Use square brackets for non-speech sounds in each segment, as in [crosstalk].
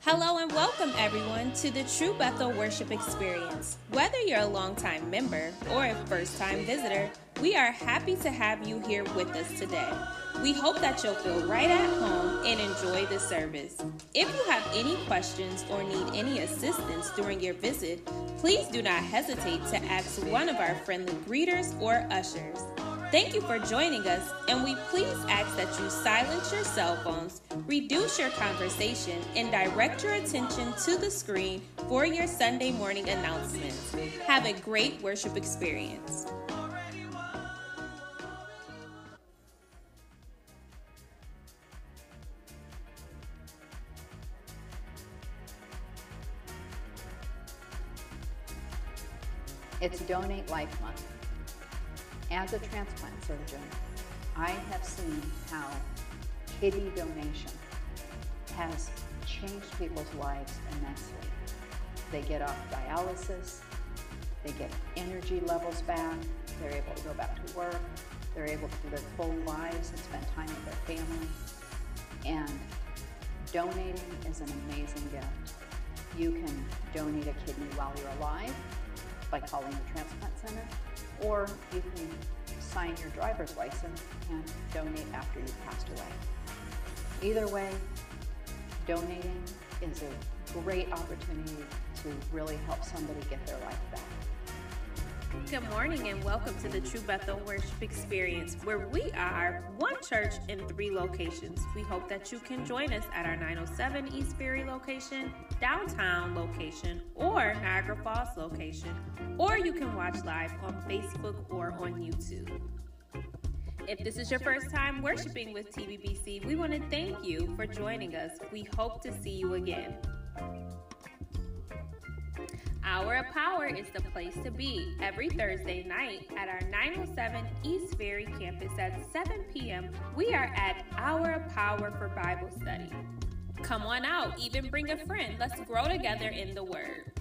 Hello and welcome everyone to the True Bethel Worship Experience. Whether you're a longtime member or a first time visitor, we are happy to have you here with us today. We hope that you'll feel right at home and enjoy the service. If you have any questions or need any assistance during your visit, please do not hesitate to ask one of our friendly greeters or ushers. Thank you for joining us, and we please ask that you silence your cell phones, reduce your conversation, and direct your attention to the screen for your Sunday morning announcements. Have a great worship experience. It's Donate Life Month. As a transplant surgeon, I have seen how kidney donation has changed people's lives immensely. They get off dialysis, they get energy levels back, they're able to go back to work, they're able to live full lives and spend time with their family. And donating is an amazing gift. You can donate a kidney while you're alive by calling the transplant center or you can sign your driver's license and donate after you've passed away. Either way, donating is a great opportunity to really help somebody get their life back. Good morning and welcome to the True Bethel Worship Experience, where we are one church in three locations. We hope that you can join us at our 907 East Ferry location, downtown location, or Niagara Falls location, or you can watch live on Facebook or on YouTube. If this is your first time worshiping with TBBC, we want to thank you for joining us. We hope to see you again. Hour of Power is the place to be every Thursday night at our 907 East Ferry campus at 7 p.m. We are at Hour of Power for Bible study. Come on out, even bring a friend. Let's grow together in the Word.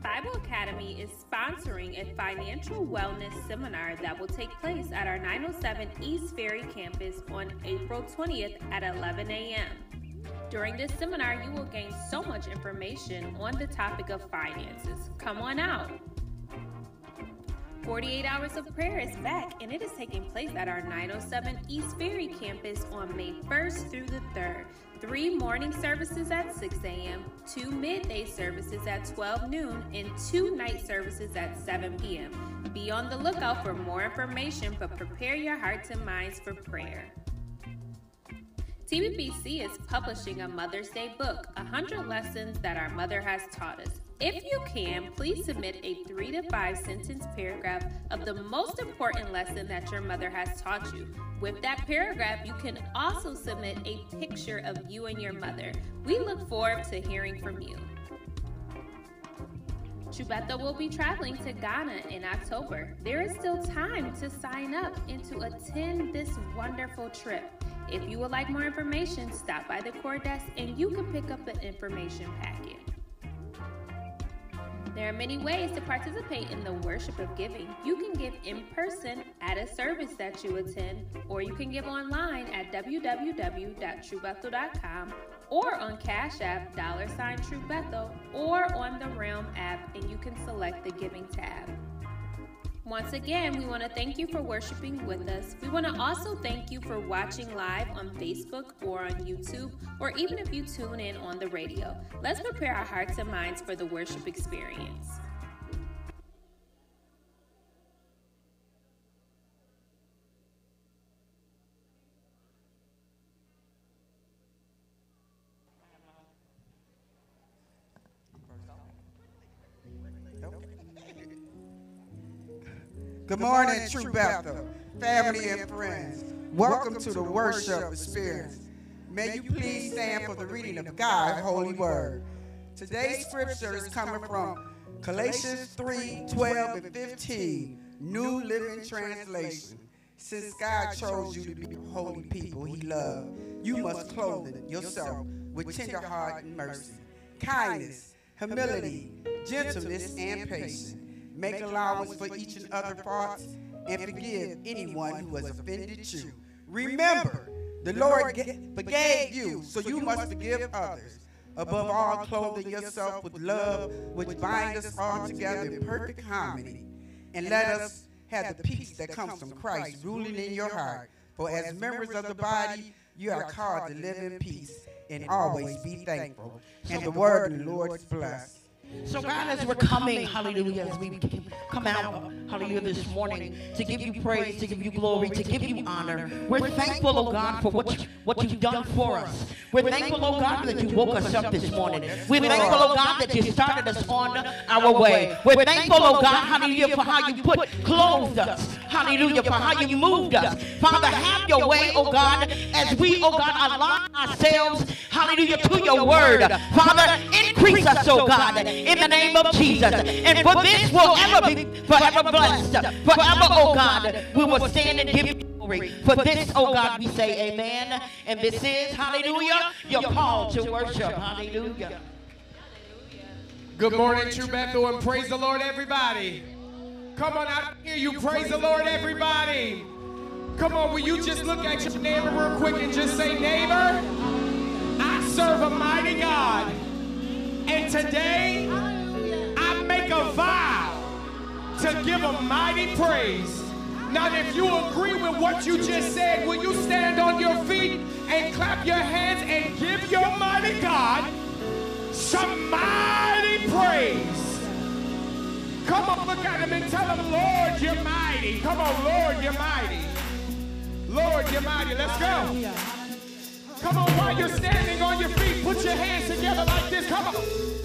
Bible Academy is sponsoring a financial wellness seminar that will take place at our 907 East Ferry campus on April 20th at 11 a.m. During this seminar, you will gain so much information on the topic of finances. Come on out. 48 Hours of Prayer is back and it is taking place at our 907 East Ferry campus on May 1st through the 3rd. Three morning services at 6 a.m., two midday services at 12 noon, and two night services at 7 p.m. Be on the lookout for more information, but prepare your hearts and minds for prayer. TBBC is publishing a Mother's Day book, 100 Lessons That Our Mother Has Taught Us. If you can, please submit a three to five sentence paragraph of the most important lesson that your mother has taught you. With that paragraph, you can also submit a picture of you and your mother. We look forward to hearing from you. True Bethel will be traveling to Ghana in October. There is still time to sign up and to attend this wonderful trip. If you would like more information, stop by the core desk and you can pick up an information packet. There are many ways to participate in the worship of giving. You can give in person at a service that you attend, or you can give online at www.truebethel.com or on Cash App, dollar sign True Bethel, or on the Realm app, and you can select the Giving tab. Once again, we want to thank you for worshiping with us. We want to also thank you for watching live on Facebook or on YouTube, or even if you tune in on the radio. Let's prepare our hearts and minds for the worship experience. Good morning, True Bethel, family and friends. Welcome to the worship experience. May you please stand for the reading of God's holy word. Today's scripture is coming from Galatians 3 12 and 15, New Living Translation. Since God chose you to be the holy people he loved, you must clothe yourself with tender heart and mercy, kindness, humility, gentleness, and patience make allowance for each and other faults, and forgive anyone who has offended you. Remember The Lord forgave you, so you must forgive others. Above all, clothing yourself with love, which binds us all together in perfect harmony. And let us have the peace that comes from Christ ruling in your heart. For as members of the body, you are called to live in peace and always be thankful. And the word of the Lord is blessed. So, God, as we're coming, hallelujah, as we come out, hallelujah, this morning to give you praise, to give you glory, to give you honor, we're thankful, oh, oh God, for what, you, what you've done for us. We're thankful, oh, oh God, that you woke us up this morning. We're thankful, oh, oh God, that you started us on our way. We're thankful, oh God, hallelujah, for how you put, clothed us, hallelujah, for how you moved us. Father, have your way, oh God, as we, oh God, align ourselves, hallelujah, to your word. Father, increase us, oh God in the name of Jesus. And for this will ever be forever blessed. Forever, oh God, we will stand and give you glory. For this, oh God, we say amen. And this is, hallelujah, your call to worship. Hallelujah. Good morning, True Bethel, and praise the Lord, everybody. Come on, I hear you. Praise the Lord, everybody. Come on, will you just look at your neighbor real quick and just say, neighbor, I serve a mighty God. And today, I make a vow to give a mighty praise. Now, if you agree with what you just said, will you stand on your feet and clap your hands and give your mighty God some mighty praise? Come on, look at him and tell him, Lord, you're mighty. Come on, Lord, you're mighty. Lord, you're mighty. Let's go. You're standing on your feet, put your hands together like this. Come on.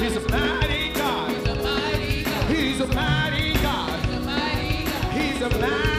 He's a mighty God. He's a mighty God. He's a mighty God. He's a mighty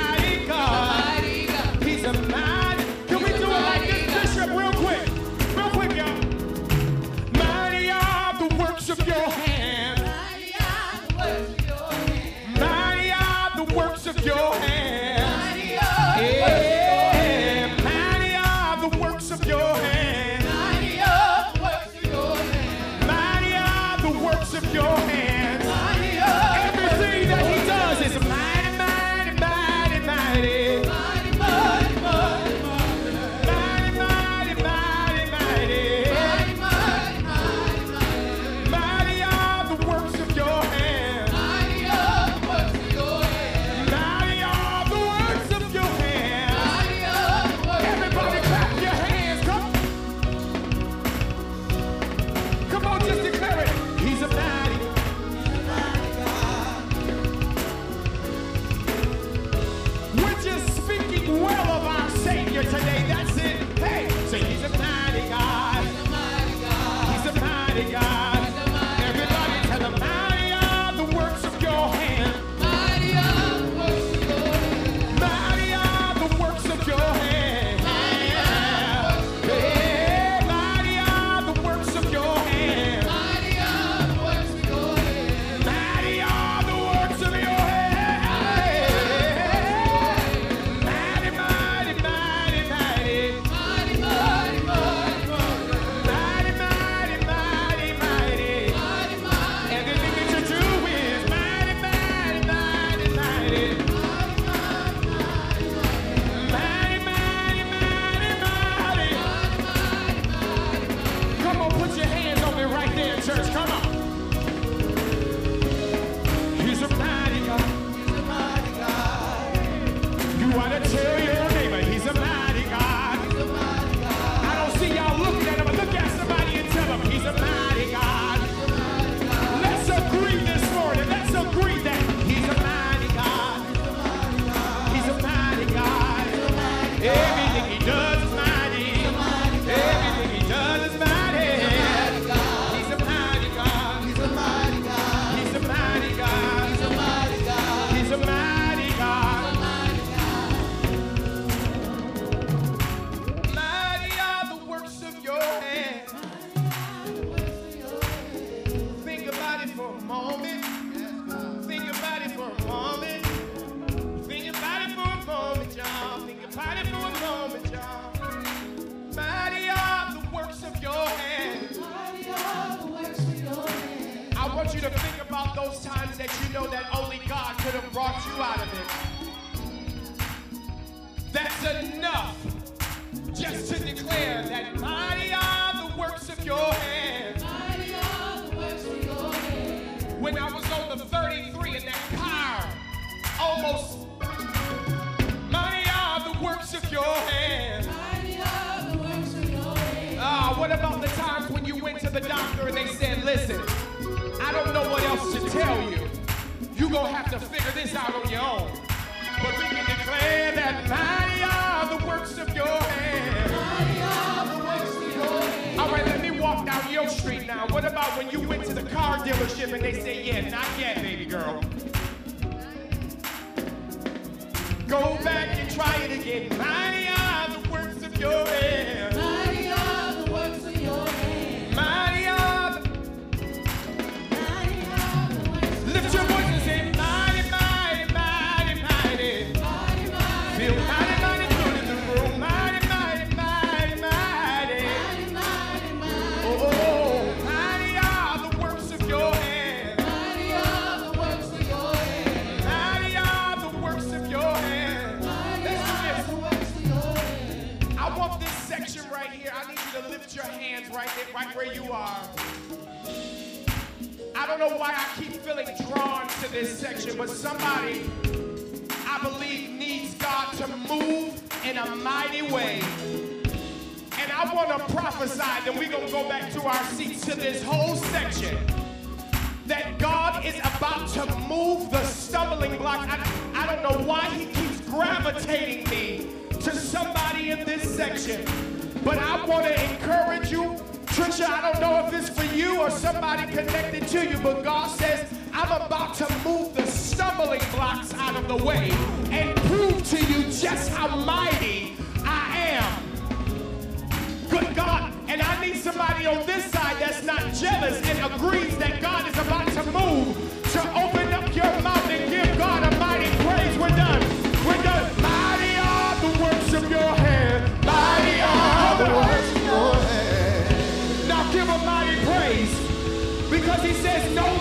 To move the stumbling blocks out of the way and prove to you just how mighty I am. Good God. And I need somebody on this side that's not jealous and agrees that God is about to move to open up your mouth and give God a mighty praise. We're done. We're done. Mighty are the works of your hand. Mighty are the works of your hand. Now give a mighty praise because he says, No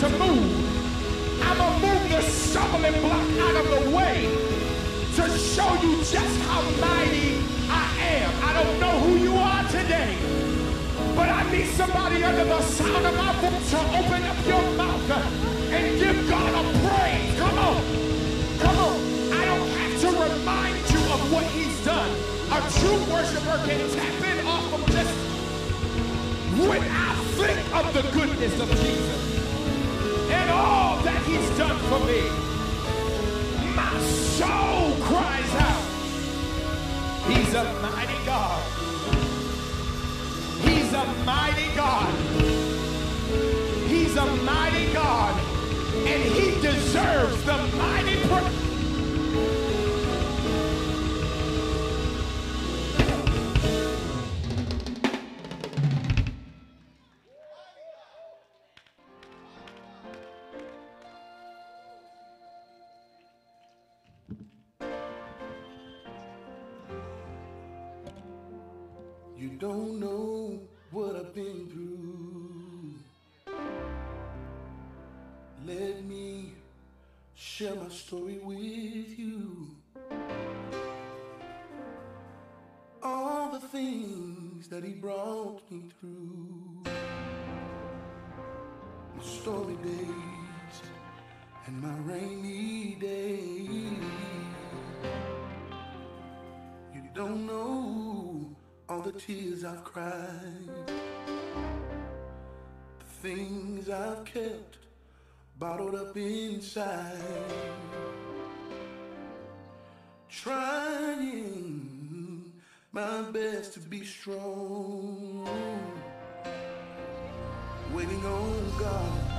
to move. I'm going to move the stumbling block out of the way to show you just how mighty I am. I don't know who you are today, but I need somebody under the sound of my voice to open up your mouth and give God a praise. Come on. Come on. I don't have to remind you of what he's done. A true worshiper can tap in off of this when I think of the goodness of Jesus and all that he's done for me. My soul cries out. He's a mighty God. He's a mighty God. He's a mighty God. And he deserves the mighty praise. don't know what I've been through. Let me share my story with you. All the things that he brought me through. My stormy days and my rainy days. You don't know all the tears I've cried, the things I've kept bottled up inside, trying my best to be strong, waiting on God.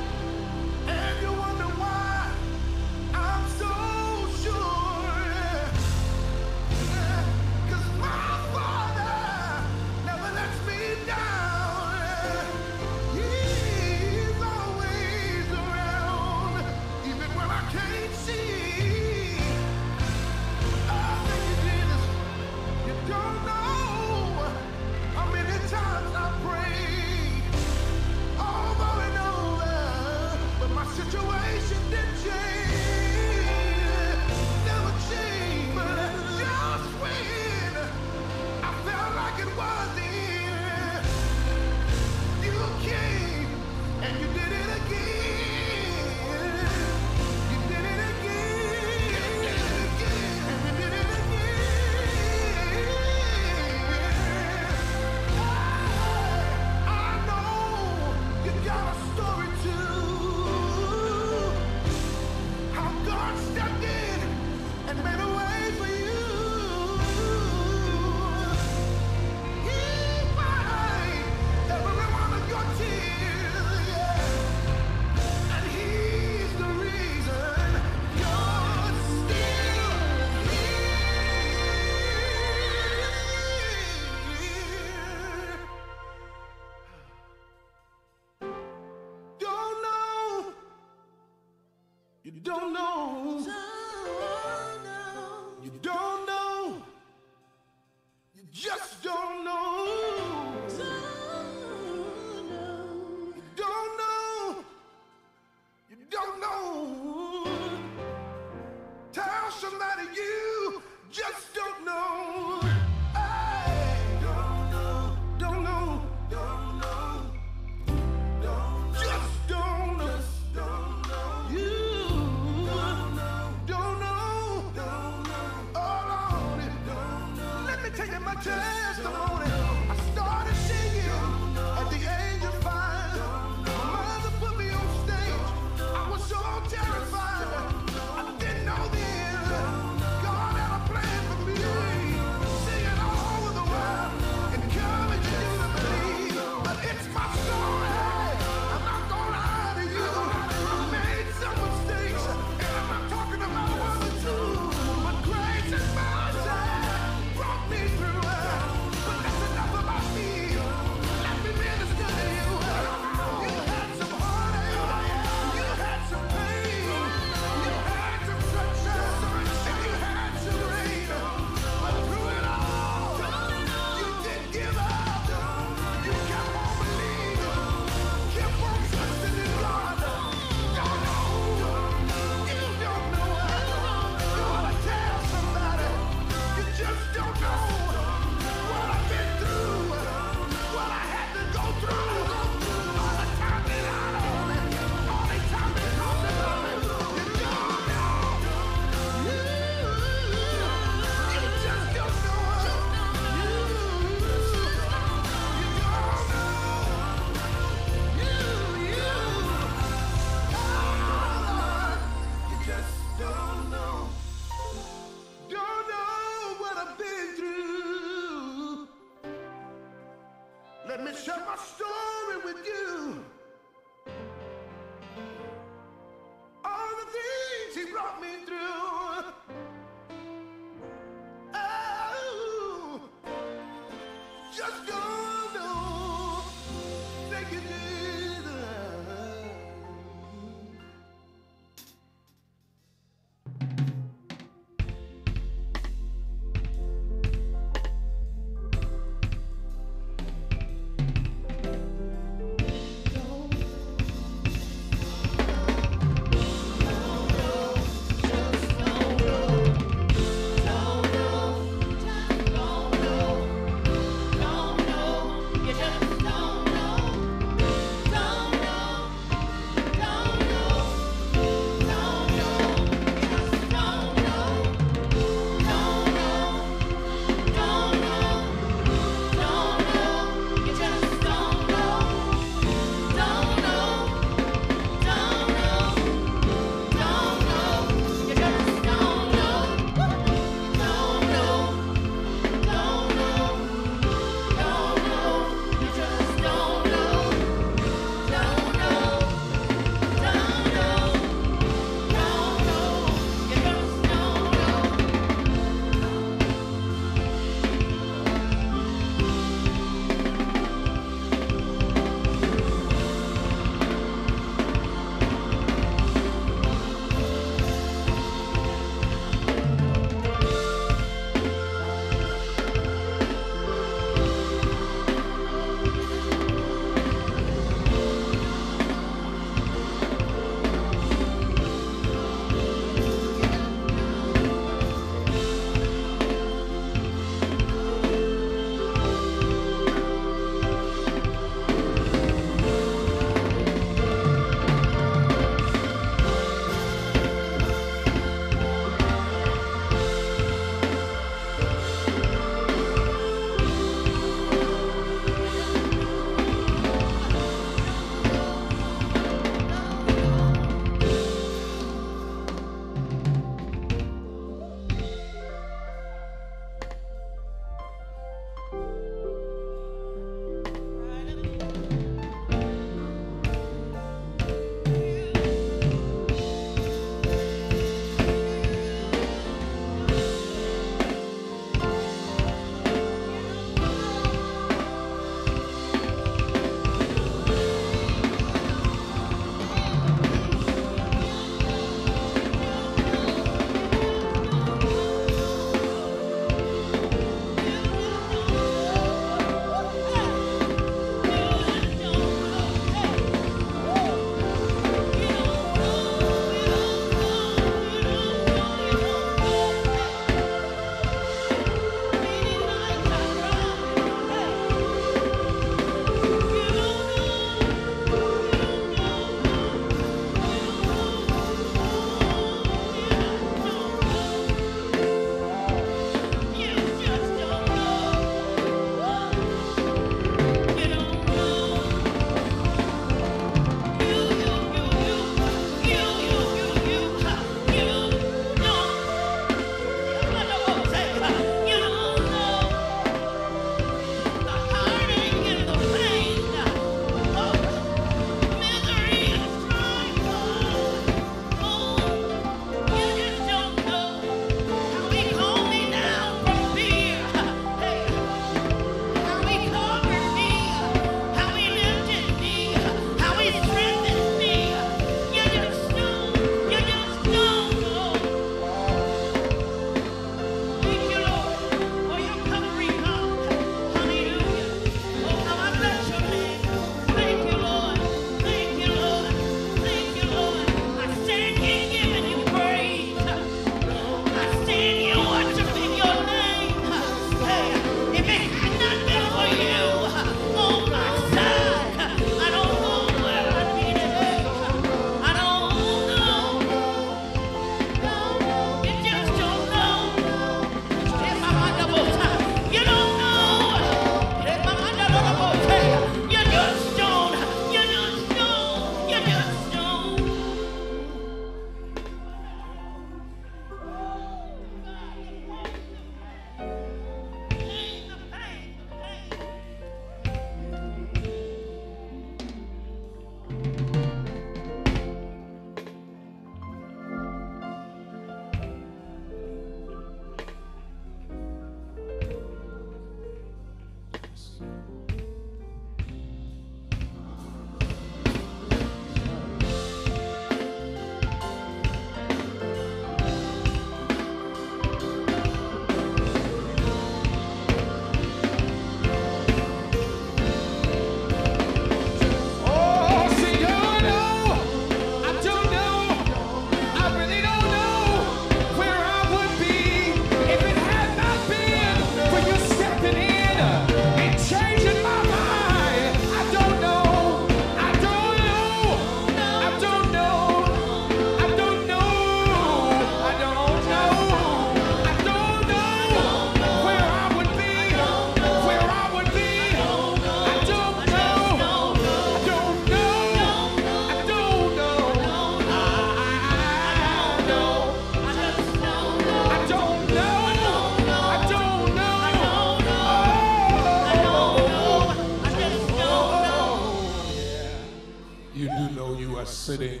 Sitting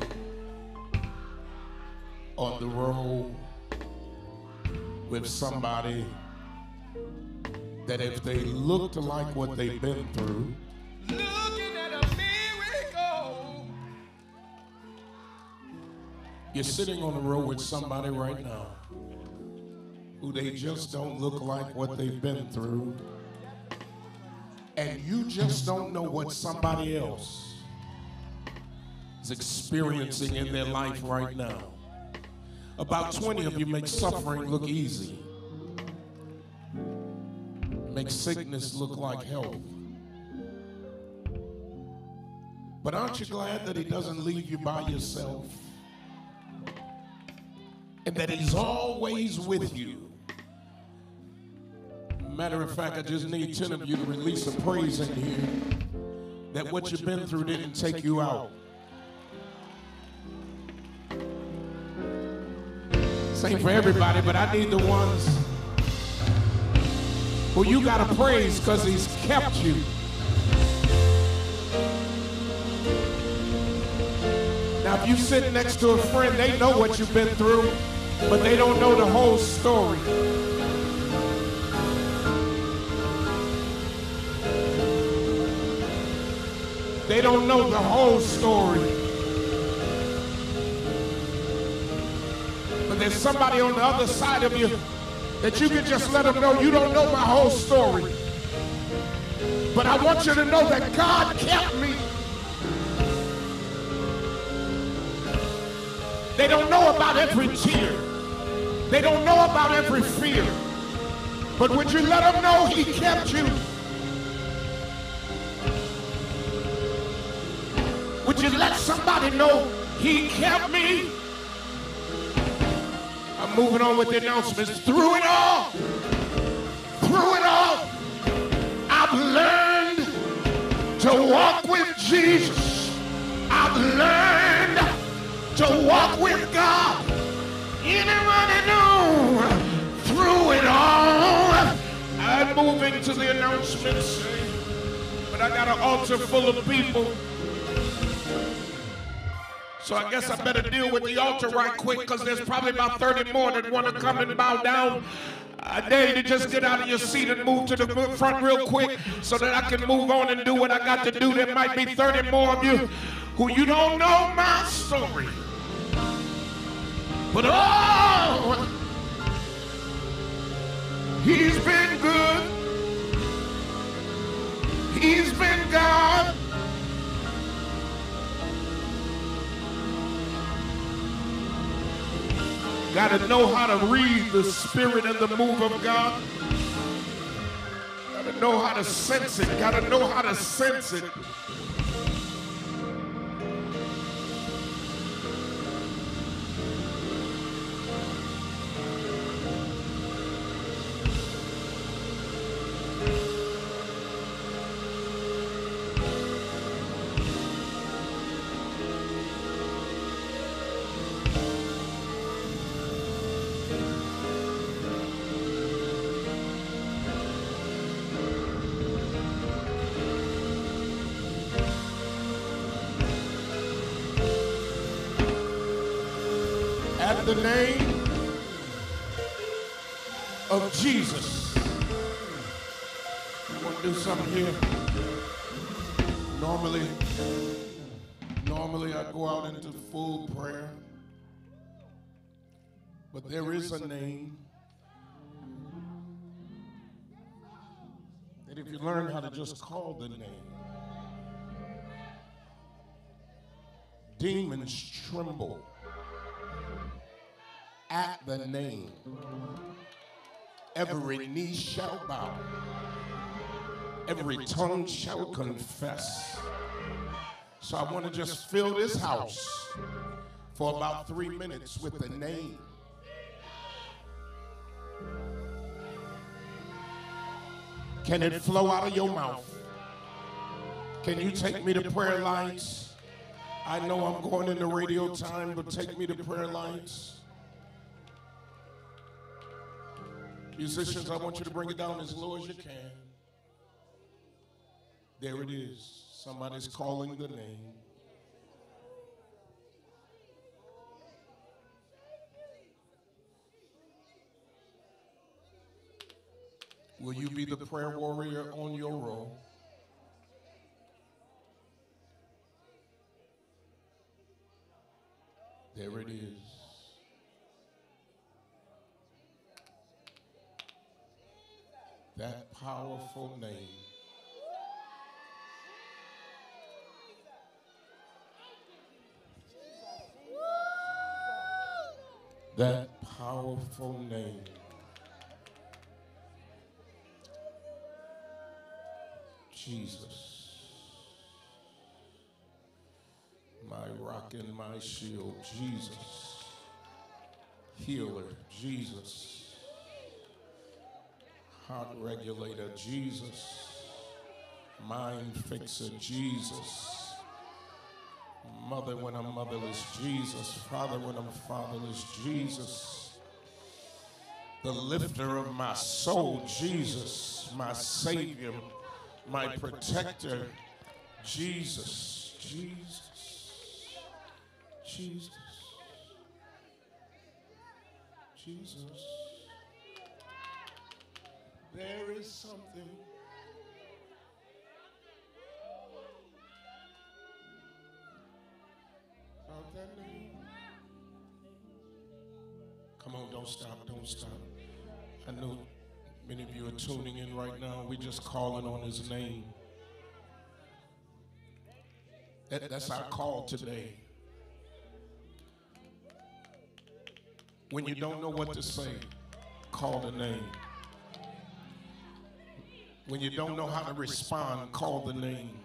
on the road with somebody that if they looked like what they've been through, Looking at a miracle. you're sitting on the road with somebody right now who they just don't look like what they've been through. And you just don't know what somebody else is experiencing in their life right now. About 20 of you make suffering look easy, make sickness look like health. But aren't you glad that He doesn't leave you by yourself? And that He's always with you. Matter of fact, I just need 10 of you to release a praise in here that what you've been through didn't take you out. Same for everybody, but I need the ones who you got to praise because He's kept you. Now, if you sit next to a friend, they know what you've been through, but they don't know the whole story. They don't know the whole story. But there's somebody on the other side of you that you can just let them know you don't know my whole story. But I want you to know that God kept me. They don't know about every tear. They don't know about every fear. But would you let them know he kept you? Would you let somebody know he kept me? Moving on with the announcements. Through it all, through it all, I've learned to walk with Jesus. I've learned to walk with God. Anybody know? Through it all, I'm moving to the announcements, but I got an altar full of people. So I guess I better deal with the altar right quick because there's probably about 30 more that want to come and bow down. I dare you to just get out of your seat and move to the front real quick so that I can move on and do what I got to do. There might be 30 more of you who you don't know my story. But oh, he's been good. He's been God. Got to know how to read the spirit and the move of God. Got to know how to sense it. Got to know how to sense it. The name of Jesus. I want to do something here. Normally, normally I go out into full prayer. But there is a name that if you learn how to just call the name, demons tremble at the name. Every knee shall bow, every tongue shall confess. So I want to just fill this house for about three minutes with the name. Can it flow out of your mouth? Can you take me to prayer lines? I know I'm going into radio time, but take me to prayer lines. Musicians, I want you to bring it down as low as you can. There it is. Somebody's calling the name. Will you be the prayer warrior on your roll? There it is. That powerful name. That powerful name. Jesus. My rock and my shield, Jesus. Healer, Jesus. Heart regulator, Jesus. Mind fixer, Jesus. Mother when I'm motherless, Jesus. Father when I'm fatherless, Jesus. The lifter of my soul, Jesus. My Savior, my protector, Jesus. Jesus. Jesus. Jesus. There is something. About that name. Come on, don't stop, don't stop. I know many of you are tuning in right now. We're just calling on his name. That, that's our call today. When you don't know what to say, call the name. When you don't know how to respond, call the name.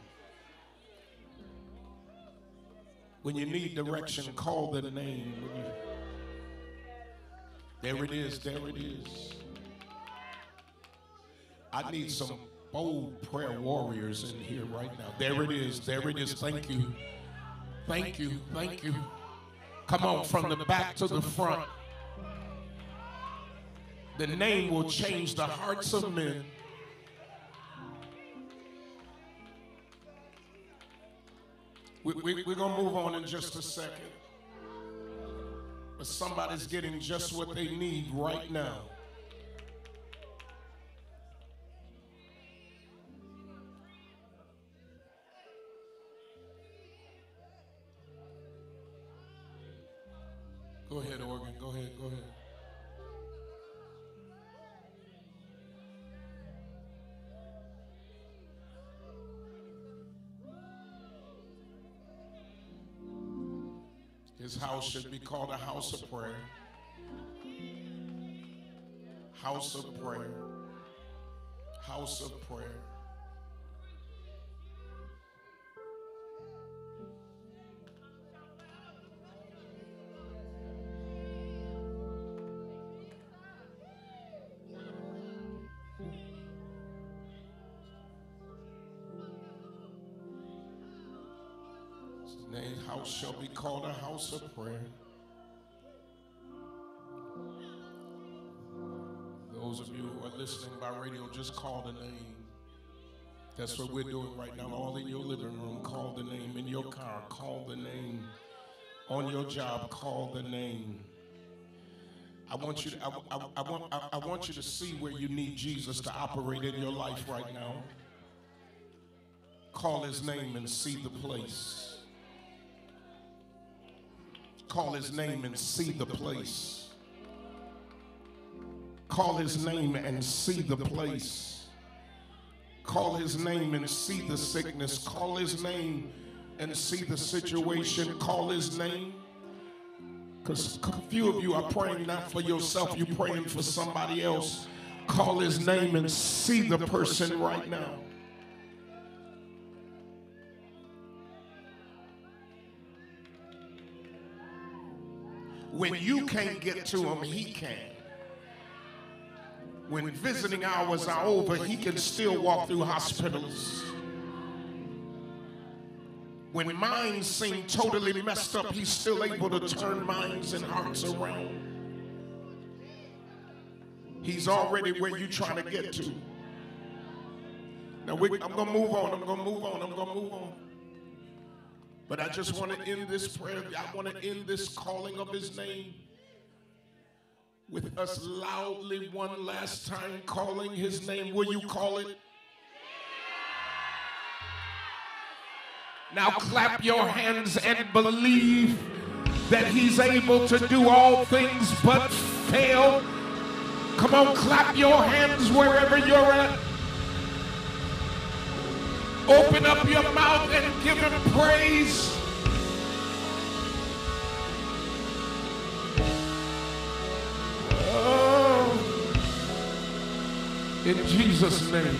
When you need direction, call the name. There it is, there it is. I need some bold prayer warriors in here right now. There it is, there it is. Thank you. Thank you, thank you. Come on, from the back to the front. The name will change the hearts of men. We, we, we're going to move on in just a second. But somebody's getting just what they need right now. His house should be called a house of prayer. House of prayer. House of prayer. Called a house of prayer. Those of you who are listening by radio, just call the name. That's what we're doing right now. All in your living room, call the name. In your car, call the name. On your job, call the name. I want you to, I, I, I want, I, I want you to see where you need Jesus to operate in your life right now. Call his name and see the place. Call his name and see the place. Call his name and see the place. Call his name and see the sickness. Call his name and see the situation. Call his name. Because a few of you are praying not for yourself, you're praying for somebody else. Call his name and see the person right now. When you can't get to him, he can. When visiting hours are over, he can still walk through hospitals. When minds seem totally messed up, he's still able to turn minds and hearts around. He's already where you're trying to get to. Now, we, I'm going to move on. I'm going to move on. I'm going to move on. But I just want to end this prayer. I want to end this calling of his name with us loudly one last time calling his name. Will you call it? Now clap your hands and believe that he's able to do all things but fail. Come on, clap your hands wherever you're at. Open up your mouth and give him praise. Oh, in Jesus' name,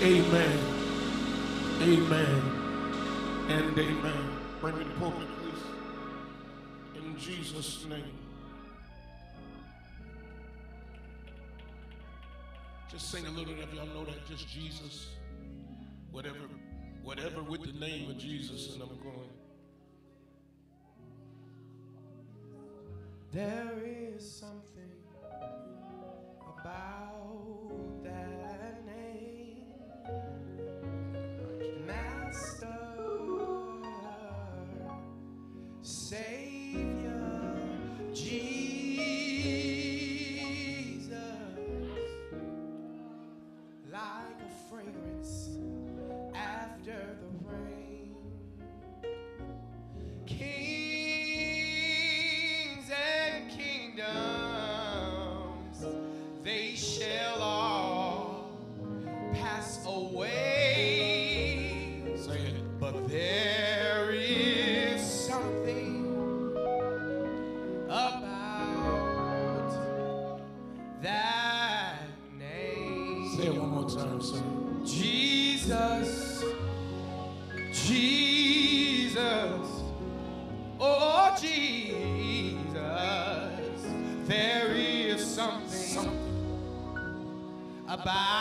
amen, amen, and amen. Bring me the pulpit, please. In Jesus' name. Just sing a little bit if y'all know that. Just Jesus. Whatever, whatever with the name of Jesus, and I'm going. There is something about that name, Master, Savior, about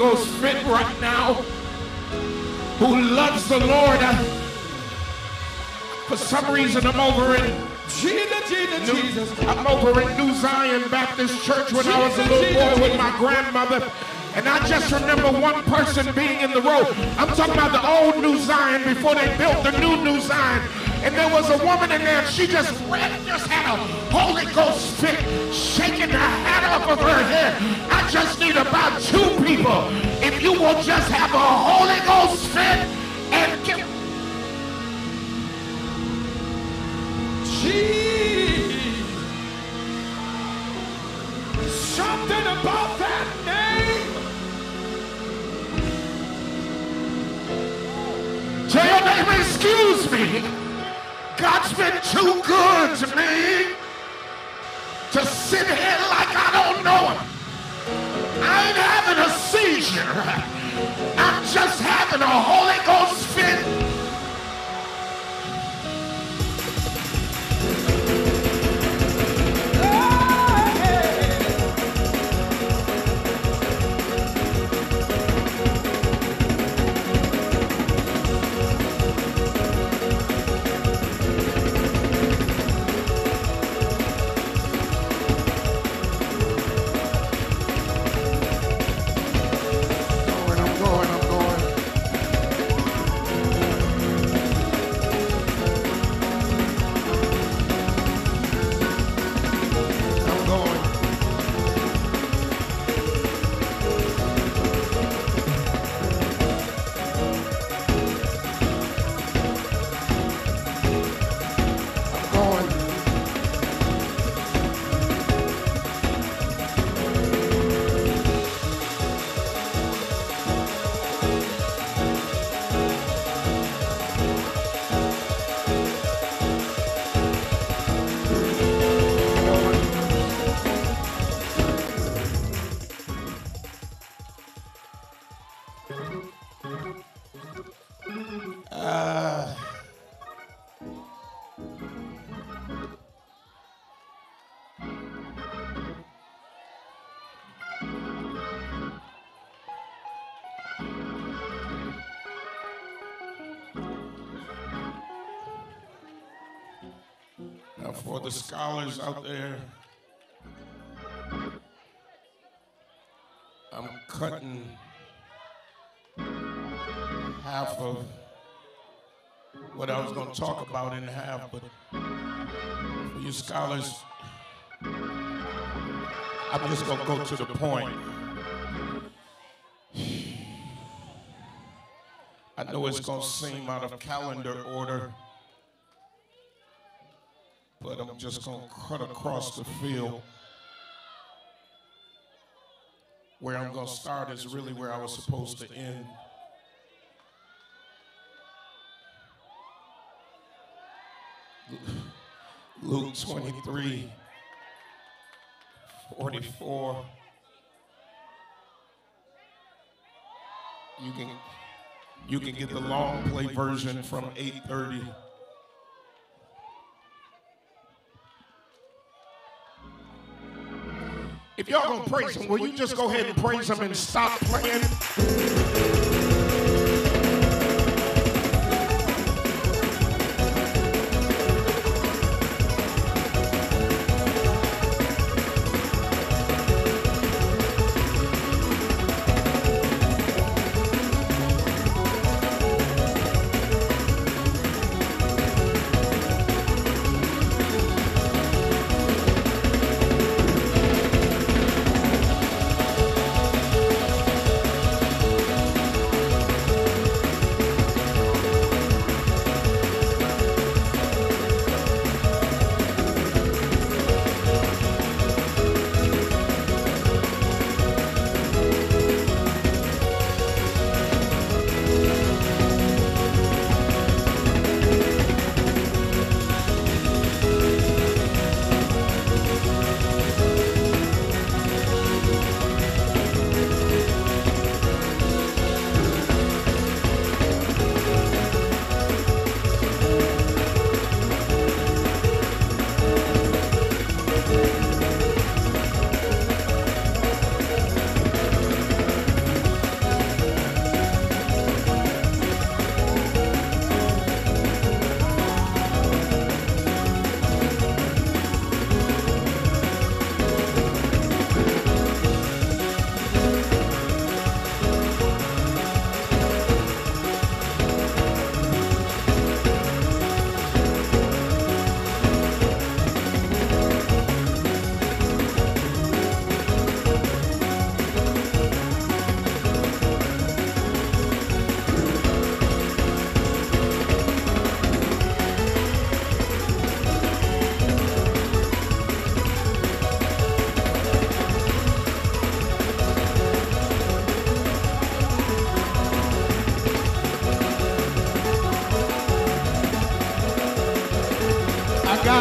Ghost fit right now who loves the Lord. Uh, for some reason, I'm over in Jesus, Jesus, New- Jesus. I'm over in New Zion Baptist Church when I was a little boy with my grandmother. And I just remember one person being in the row. I'm talking about the old New Zion before they built the new New Zion. And there was a woman in there, she just ran, just had a Holy Ghost fit, shaking the hat her head. I just need about two people. If you will just have a Holy Ghost fit and give Jesus. Something about that name. Tell your neighbor excuse me. God's been too good to me to sit here like don't know him. I ain't having a seizure. I'm just having a Holy Ghost fit. Scholars out there, I'm cutting half of what I was going to talk about in half, but for you scholars, I'm just going to go to the point. I know it's going to seem out of calendar order, but I'm just going to cut across the field. Where I'm going to start is really where I was supposed to end. Luke 23, 44. You can you can get the long play version from 830. If y'all gonna praise him, will you just go ahead and praise him and stop playing?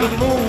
Gotta move. I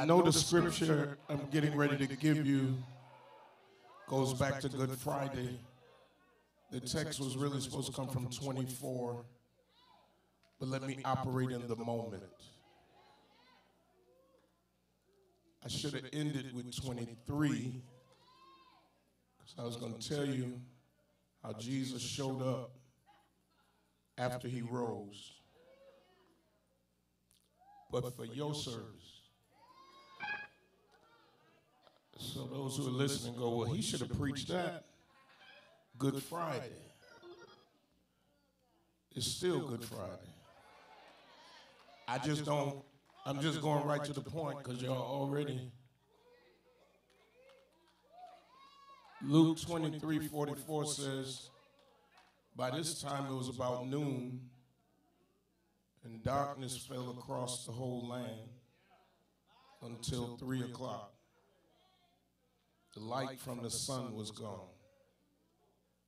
I know the scripture I'm getting ready to give you goes back to Good Friday. The text was really supposed to come from 24, but let me operate in the moment. I should have ended with 23 because I was going to tell you how Jesus showed up after he rose. But for your service, so those who are listening go, well, he should have preached that Good Friday. It's still Good Friday. I just don't, I'm just going right to the point because y'all already. Luke 23 44 says, By this time it was about noon, and darkness fell across the whole land until 3 o'clock. The light from the sun was gone.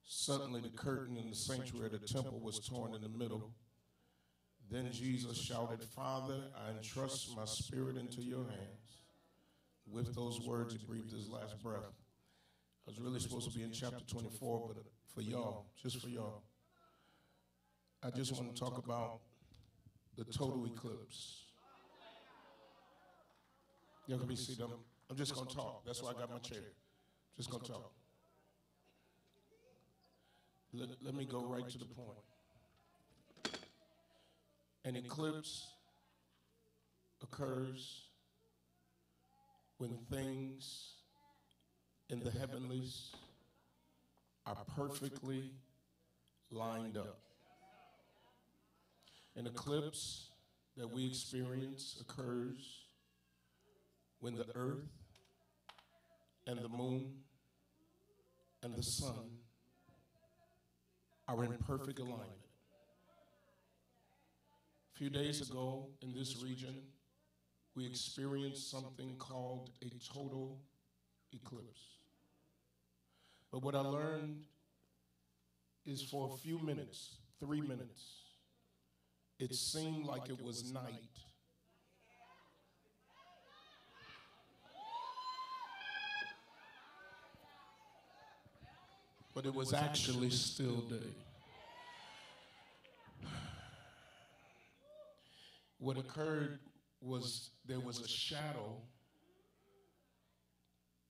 Suddenly, the curtain in the sanctuary of the temple was torn in the middle. Then Jesus shouted, Father, I entrust my spirit into your hands. With those words, he breathed his last breath. I was really supposed to be in chapter 24, but for y'all, just for y'all, I just want to talk about the total eclipse. Y'all can be seated. I'm, I'm just going to talk. That's why I got my chair. Just going to talk. Let, let me go right to the point. An eclipse occurs when things in the heavenlies are perfectly lined up. An eclipse that we experience occurs when the earth and the moon and the sun are in perfect alignment. A few days ago in this region, we experienced something called a total eclipse. But what I learned is for a few minutes, three minutes, it seemed like it was night. But it was actually still day. What occurred was there was a shadow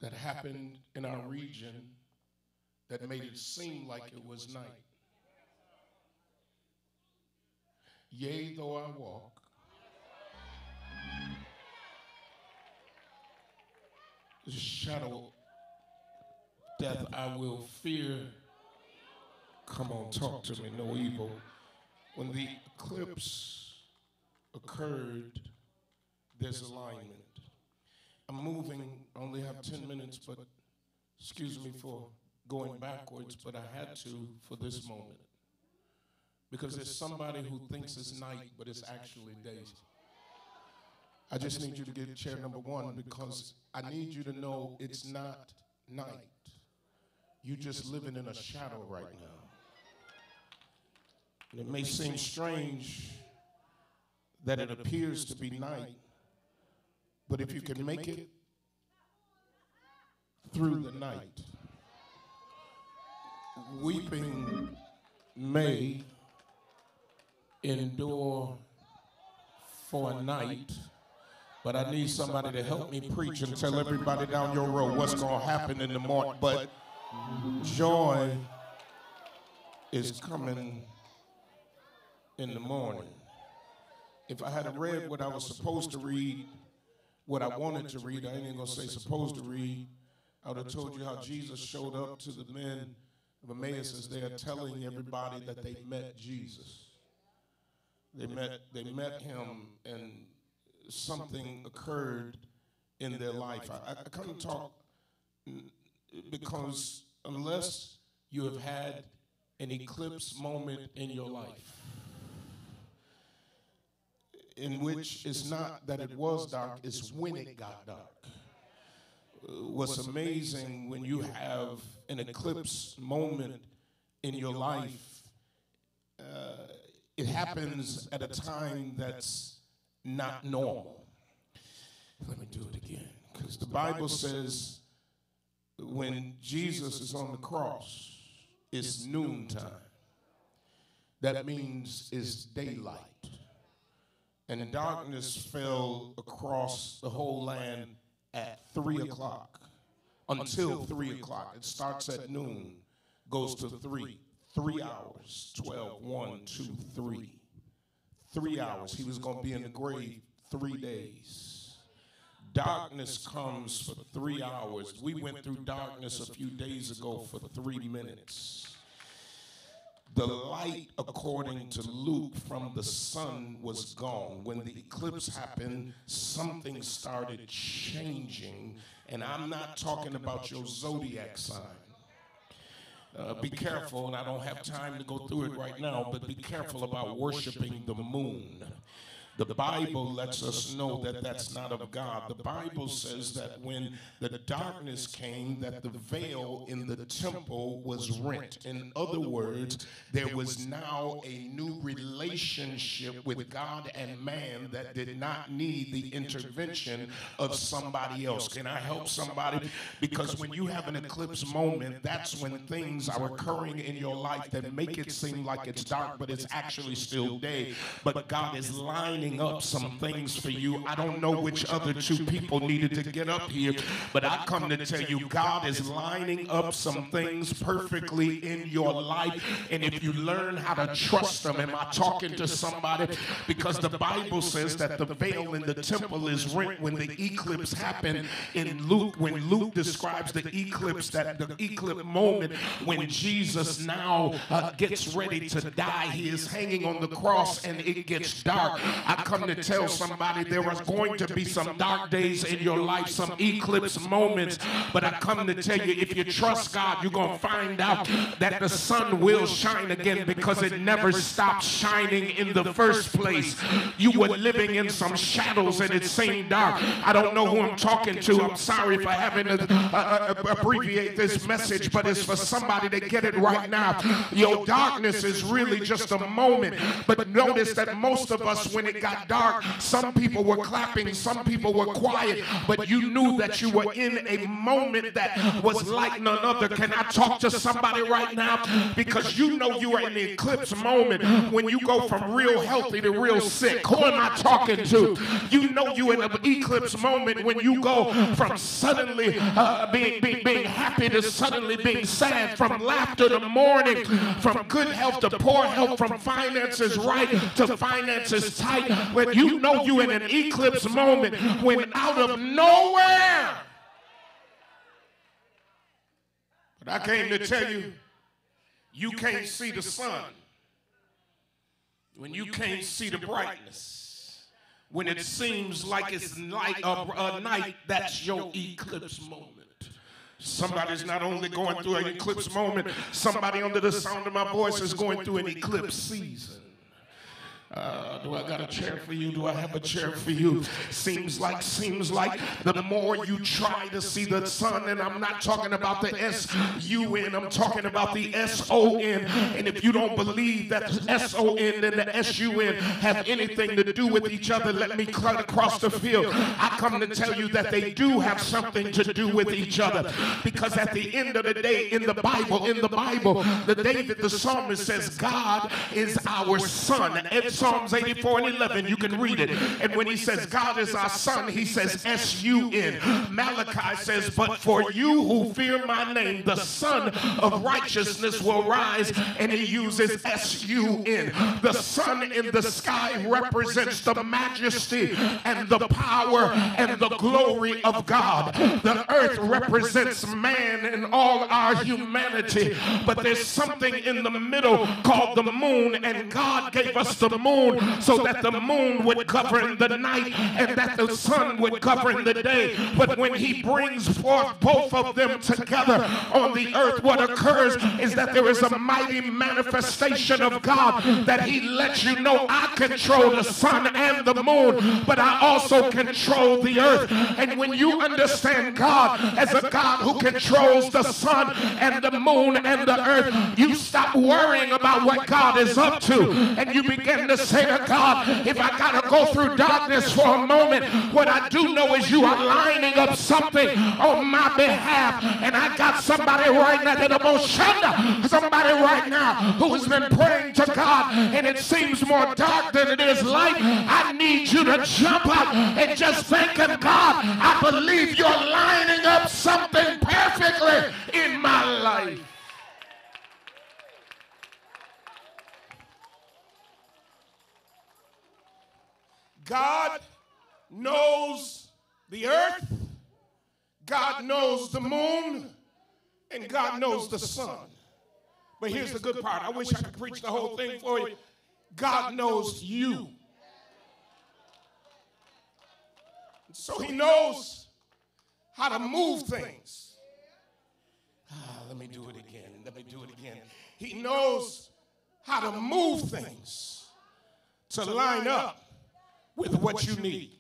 that happened in our region that made it seem like it was night. Yea, though I walk, the shadow death I will fear. Come on, talk to me, no evil. When the eclipse occurred, there's alignment. I'm moving, I only have 10 minutes, but excuse me for going backwards, but I had to for this moment. Because there's somebody who thinks it's night, but it's actually day. I just need you to get chair number one because I need you to know it's not night. You're just living in a shadow right now. And it may seem strange that it appears to be night, but if you can make it through the night, weeping may endure for a night, but I need somebody to help me preach and tell everybody down your road what's going to happen in the morning. But joy is coming in the morning. If I had read what I was supposed to read, what I wanted to read, I ain't even gonna say supposed to read. I would have told you how Jesus showed up to the men of Emmaus as they are telling everybody that they met Jesus. They met, they met him, and something occurred in their life. I, I come talk because unless you have had an eclipse moment in your life, in which it's not that it was dark, it's when it got dark. What's amazing when you have an eclipse moment in your life, uh, it happens at a time that's not normal. Let me do it again, because the Bible says when Jesus is on the cross, it's noontime. That means it's daylight and the darkness fell across the whole land at three o'clock until three o'clock. It starts at noon, goes to three, three hours, 12, one, two, three. Three hours. He was going to be in the grave three days. Darkness comes for three hours. We went through darkness a few days ago for three minutes. The light, according to Luke, from the sun was gone. When the eclipse happened, something started changing. And I'm not talking about your zodiac sign. Uh, be careful, and I don't have time to go through it right now, but be careful about worshiping the moon. The Bible lets us know that that's not of God. The Bible says that when the darkness came, that the veil in the temple was rent. In other words, there was now a new relationship with God and man that did not need the intervention of somebody else. Can I help somebody? Because when you have an eclipse moment, that's when things are occurring in your life that make it seem like it's dark, but it's actually still day. But God is lining lining up some things for you. I don't know which other two people needed to get up here, but I come to tell you God is lining up some things perfectly in your life. And if you learn how to trust them, am I talking to somebody? Because the Bible says that the veil in the temple is rent when the eclipse happened in Luke, when Luke describes the eclipse, that the eclipse moment when Jesus now uh, gets ready to die. He is hanging on the cross and it gets dark. I I come to tell somebody there is going to be some dark days in your life, some eclipse moments. But I come to tell you, if you trust God, you're going to find out that the sun will shine again because it never stopped shining in the first place. You were living in some shadows and it seemed dark. I don't know who I'm talking to. I'm sorry for having to uh, uh, abbreviate this message, but it's for somebody to get it right now. Your darkness is really just a moment. But notice that most of us, when it got dark, some people were clapping, some people were quiet, but you knew that you were in a moment that was like none other. Can I talk to somebody right now? Because you know you are in the eclipse moment when you go from real healthy to real sick. Who am I talking to? You know you in an eclipse moment when you go from suddenly uh, being, being, being happy to suddenly being sad, from laughter to mourning, from good health to poor health, from finances right to finances tight. [laughs] When you know you in an eclipse moment when out of nowhere. But I came to tell you, you can't see the sun when you can't see the brightness, when it seems like it's light of a night, that's your eclipse moment. Somebody's not only going through an eclipse moment, somebody under the sound of my voice is going through an eclipse season. Uh, do I got a chair for you? Do I have a chair for you? Seems like, seems like the more you try to see the sun, and I'm not talking about the S U N, I'm talking about the S O N. And if you don't believe that the S O N and the S U N have anything to do with each other, let me cut across the field. I come to tell you that they do have something to do with each other. Because at the end of the day, in the Bible, in the Bible, the David the psalmist says, God is our son. It's Psalms 84 and 11. You can read it. And when he says God is our son, he says S U N. Malachi says, But for you who fear my name, the sun of righteousness will rise. And he uses S U N. The sun in the sky represents the majesty and the power and the glory of God. The earth represents man and all our humanity. But there's something in the middle called the moon, and God gave us the moon so that the moon would govern the night and that the sun would govern the day. But when he brings forth both of them together on the earth, what occurs is that there is a mighty manifestation of God that he lets you know I control the sun and the moon, but I also control the earth. And when you understand God as a God who controls the sun and the moon and the earth, you stop worrying about what God is up to and you begin to say to God, if I got to go through darkness for a moment, what I do know is you are lining up something on my behalf. And I got somebody right now that most somebody right now who has been praying to God and it seems more dark than it is light. I need you to jump up and just thank Him, God. I believe you're lining up something perfectly in my life. God knows the earth, God knows the moon, and God knows the sun. But here's the good part. I wish I could preach the whole thing for you. God knows you. So he knows how to move things. Ah, let me do it again. Let me do it again. He knows how to move things to line up with what you need.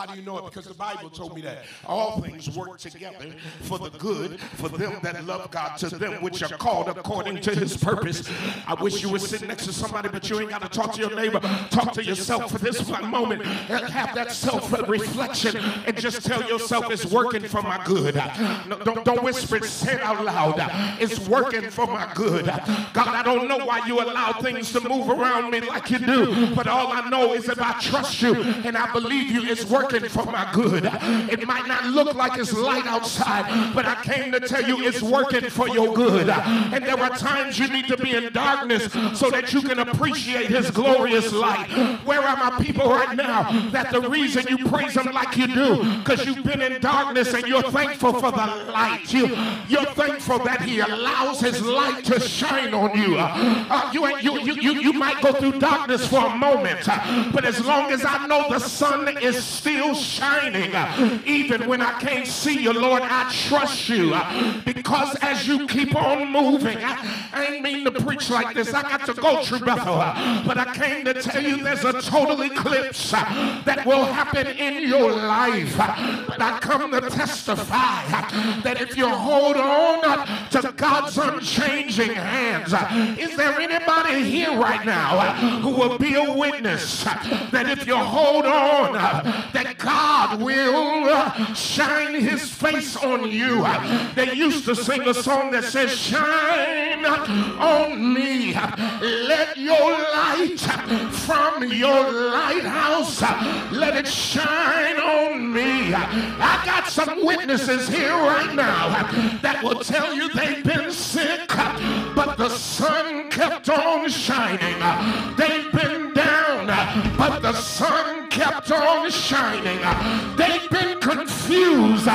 How do you know it? Because the Bible told me that all things work together for the good for them that love God, to them which are called according to his purpose. I wish you were sitting next to somebody, but you ain't got to talk to your neighbor. Talk to yourself for this one moment. And have that self reflection and just tell yourself it's working for my good. No, don't, don't whisper it, say it out loud. It's working for my good. God, I don't know why you allow things to move around me like you do, but all I know is if I trust you and I believe you, it's working working for my good. It might not look like it's light outside, but I came to tell you it's working for your good. And there are times you need to be in darkness so that you can appreciate his glorious light. Where are my people right now? That the reason you praise him like you do, because you've been in darkness and you're thankful for the light. You, you're thankful that he allows his light to shine on you. Uh, you, you, you, you, you might go through darkness for a moment, uh, but as long as I know the sun is still shining, uh, even when I can't see you, Lord, I trust you because as you keep on moving, I, ain't mean to preach like this. I got to go through Bethel, but I came to tell you there's a total eclipse that will happen in your life. But I come to testify that if you hold on to God's unchanging hands, is there anybody here right now who will be a witness that if you hold on, uh, that God will uh, shine his face on you? They used to sing a song that says, Shine on me, let your light from your lighthouse, let it shine on me. I got some witnesses here right now that will tell you they've been sick, but the sun kept on shining. They've been down, but the sun kept on shining. They've been confused,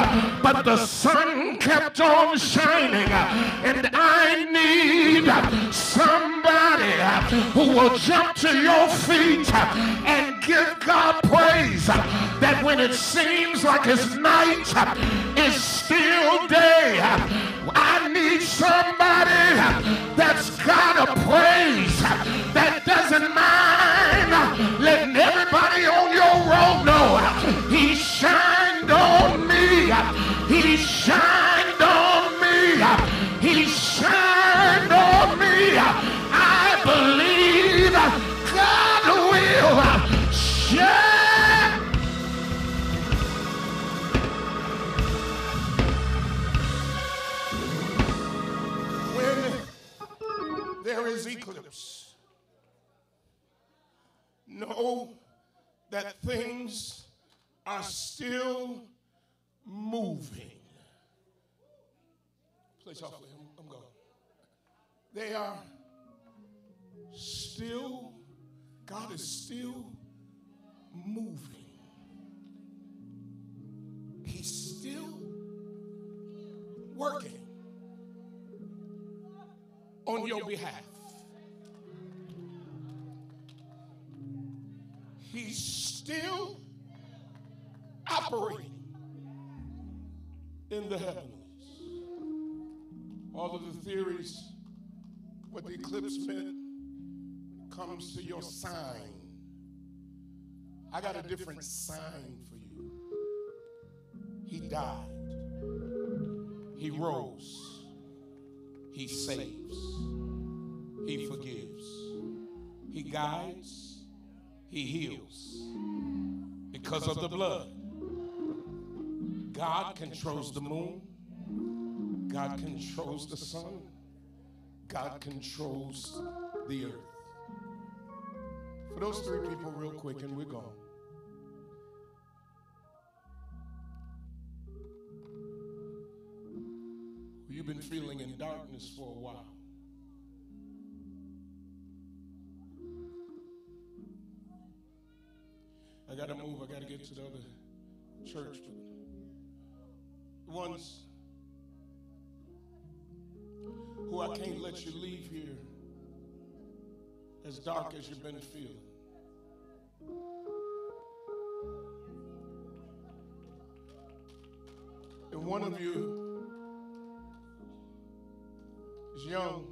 but the sun kept on shining. And I need somebody who will jump to your feet and give God praise that when it seems like it's night, it's still day. I need somebody that's got a praise that doesn't mind letting He shined on me. He shined on me. I believe God will shine. When there is eclipse, know that things are still moving. Play softly, I'm, I'm going. They are still, God is still moving. He's still working on your behalf. He's still operating in the heavens. All of the theories, what the eclipse meant, comes to your sign. I got a different sign for you. He died. He rose. He saves. He forgives. He guides. He heals. Because of the blood. God controls the moon. God controls the sun. God controls the earth. For those three people, real quick, and we're gone. You've been feeling in darkness for a while. I gotta move, I gotta get to the other church. But I can't let you leave here as dark as you've been feeling. And one of you is young,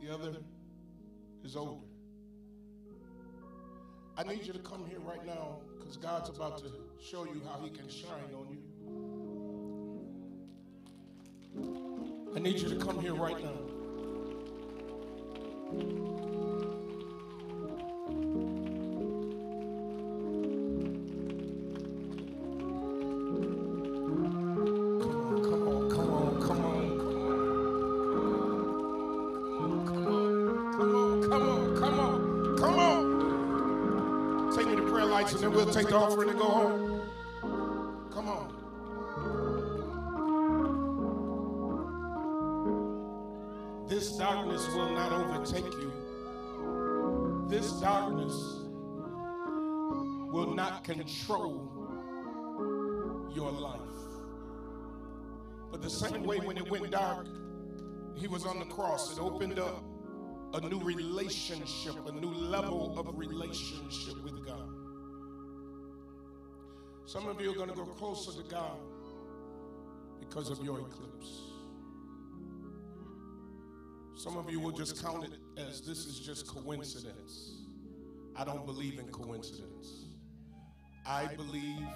the other is older. I need you to come here right now because God's about to show you how He can shine on you. I need you to come here right now. Come on, come on, come on. Take me to prayer lights and then we'll take the offering and go home. Control your life. But the same way when it went dark, he was on the cross, it opened up a new relationship, a new level of relationship with God. Some of you are going to go closer to God because of your eclipse. Some of you will just count it as this is just coincidence. I don't believe in coincidence. I believe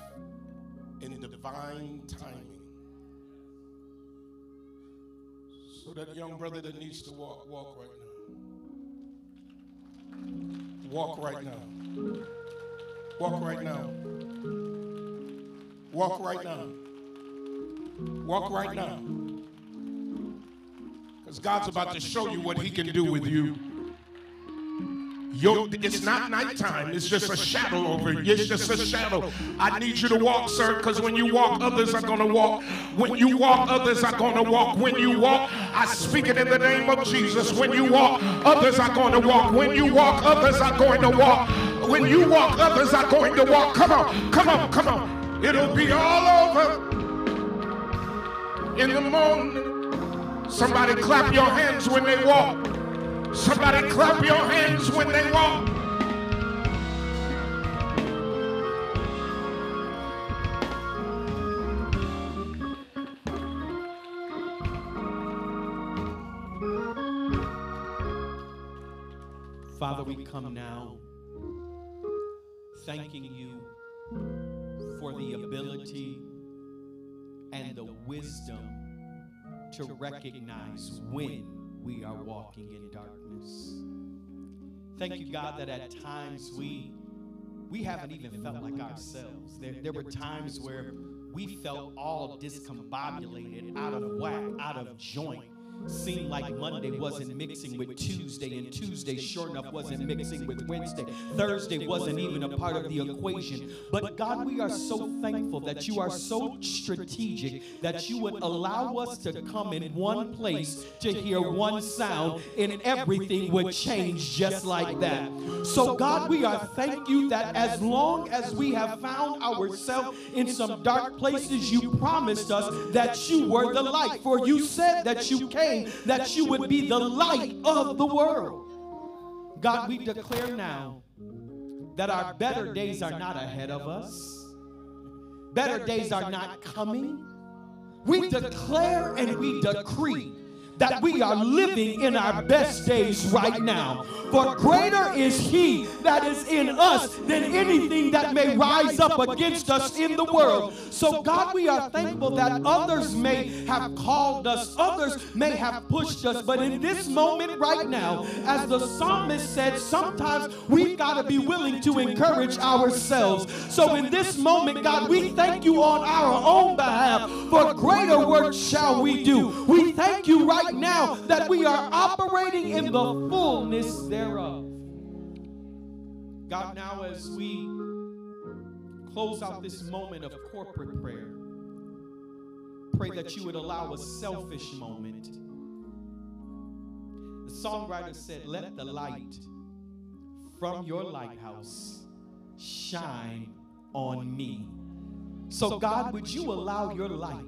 in divine timing. So that young brother that needs to walk, walk right now. Walk right now. Walk right now. Walk right now. Walk right now. Because God's about to show you what He can do with you. Yo, it's not nighttime. It's just a shadow over you. It's just a shadow. I need you to walk, sir, because when you walk, others are going to walk. When you walk, others are going to walk. When you walk, I speak it in the name of Jesus. When you walk, others are going to walk. When you walk, others are going to walk. When you walk, others are going to walk. Come on, come on, come on. It'll be all over in the morning. Somebody clap your hands when they walk. Somebody clap your hands when they walk. Father, we come now thanking you for the ability and the wisdom to recognize when we are walking in darkness. Thank you, God, that at times we we haven't even felt like ourselves. There, there were times where we felt all discombobulated, out of whack, out of joint. Seemed like Monday wasn't mixing with Tuesday, and Tuesday, sure enough, wasn't mixing with Wednesday. Thursday wasn't even a part of the equation. But God, we are so thankful that you are so strategic that you would allow us to come in one place to hear one sound, and everything would change just like that. So, God, we are thank you that as long as we have found ourselves in some dark places, you promised us that you were the light. For you said that you came that you would be the light of the world. God, we declare now that our better days are not ahead of us, better days are not coming. We declare and we decree that we are living in our best days right now. For greater is He that is in us than anything that may rise up against us in the world. So, God, we are thankful that others may have called us, others may have pushed us, but in this moment right now, as the psalmist said, sometimes we've got to be willing to encourage ourselves. So, in this moment, God, we thank you on our own behalf, for greater work shall we do. We thank you right now that we are operating in the fullness thereof. God, now as we close out this moment of corporate prayer, pray that you would allow a selfish moment. The songwriter said, Let the light from your lighthouse shine on me. So, God, would you allow your light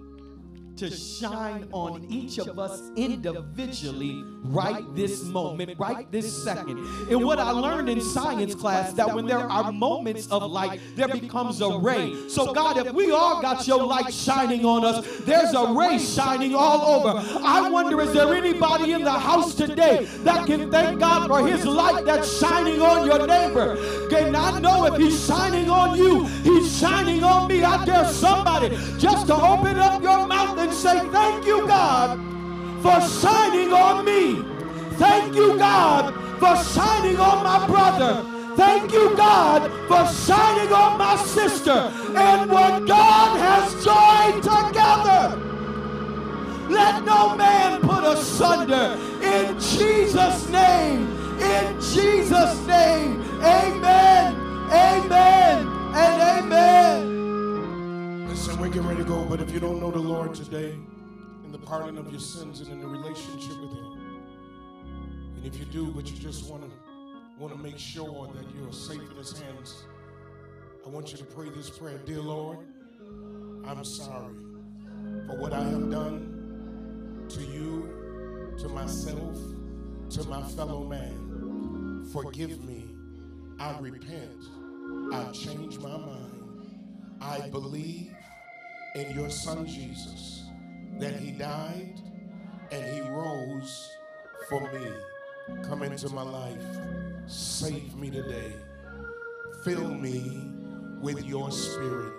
to shine on each of us individually right this moment, right this second. And what I learned in science class that when there are moments of light, there becomes a ray. So God, if we all got your light shining on us, there's a ray shining all over. I wonder, is there anybody in the house today that can thank God for his light that's shining on your neighbor? And I know if he's shining on you, he's shining on me. I dare somebody just to open up your mouth and say, Thank you, God, for shining on me. Thank you, God, for shining on my brother. Thank you, God, for shining on my sister. And what God has joined together, let no man put asunder. In Jesus' name, in Jesus' name, amen, amen, know, but if you don't know the Lord today, in the pardon of your sins and in the relationship with Him, and if you do, but you just want to want to make sure that you're safe in His hands, I want you to pray this prayer. Dear Lord, I'm sorry for what I have done to you, to myself, to my fellow man. Forgive me. I repent. I change my mind. I believe in your son Jesus that he died and he rose for me. Come into my life. Save me today. Fill me with your spirit.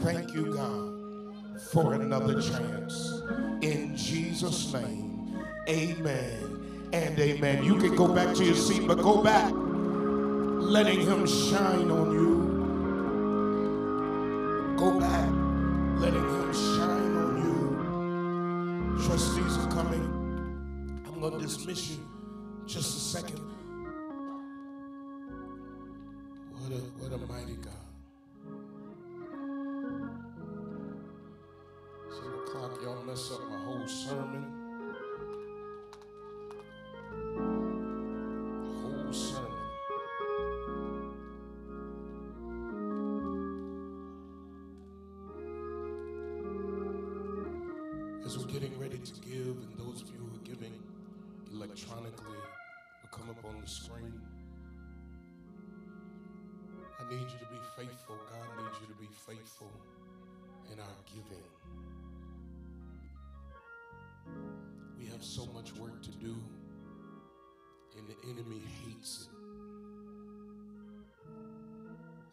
Thank you, God, for another chance. In Jesus' name, amen and amen. You can go back to your seat, but go back letting him shine on you. Dismiss you just a second. What a, what a mighty God. 10 o'clock, y'all mess up my whole sermon. The screen. I need you to be faithful. God needs you to be faithful in our giving. We have so much work to do, and the enemy hates it.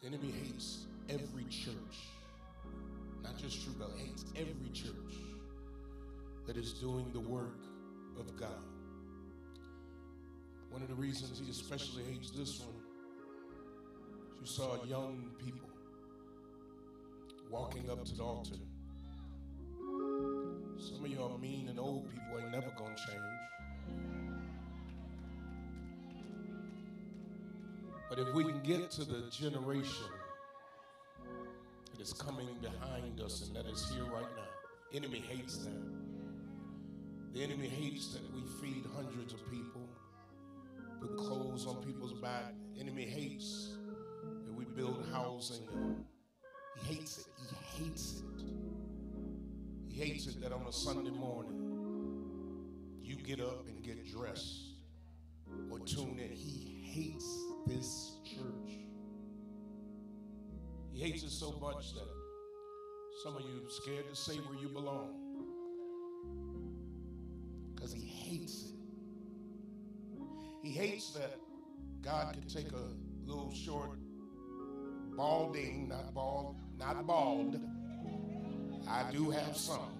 The enemy hates every church, not just True Bethel, hates every church that is doing the work of God. One of the reasons he especially hates this one, you saw young people walking up to the altar. Some of y'all mean and old people ain't never gonna change. But if we can get to the generation that is coming behind us and that is here right now, the enemy hates that. The enemy hates that we feed hundreds of people, put clothes on people's back. enemy hates that we build housing. He hates it. He hates it. He hates it that on a Sunday morning you get up and get dressed or tune in. He hates this church. He hates it so much that some of you are scared to say where you belong because he hates it. He hates that God could take a little short balding, not bald, not bald. I do have some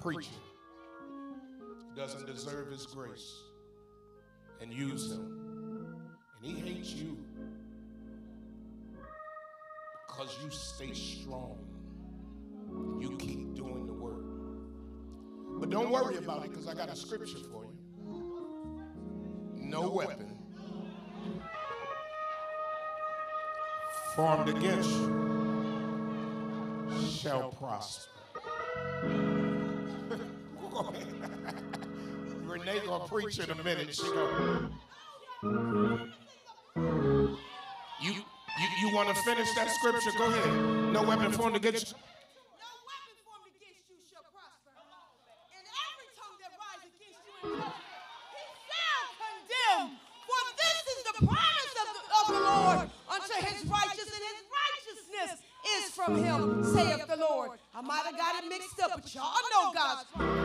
preacher. Doesn't deserve his grace and use him. And he hates you because you stay strong. You keep doing the work. But don't worry about it because I got a scripture for you. No weapon formed against you shall prosper. [laughs] Renee gonna preach in a minute. She go. You you you want to finish that scripture? Go ahead. No weapon formed against you. No weapon formed against you shall prosper. And every tongue that rises against you in judgment, he shall condemn. For this is the promise of the, of the Lord unto his righteous, and his righteousness is from him, saith the Lord. I might have got it mixed up, but y'all know God's promise.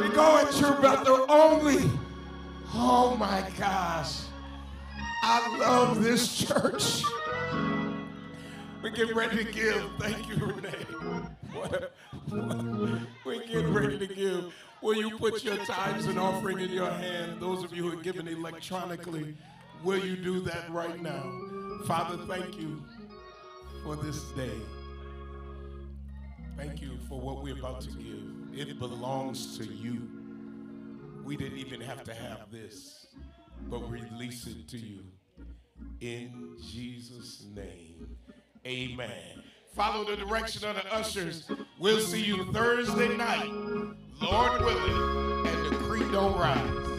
We go at True Bethel only. Oh my gosh. I love this church. We get ready to give. Thank you, Renee. What- what- We get ready to give. Will you put your tithes and offering in your hand? Those of you who are giving electronically, will you do that right now? Father, thank you for this day. Thank you for what we're about to give. It belongs to you. We didn't even have to have this, but release it to you. In Jesus' name, amen. Follow the direction of the ushers. We'll see you Thursday night, Lord willing, and the creed don't rise.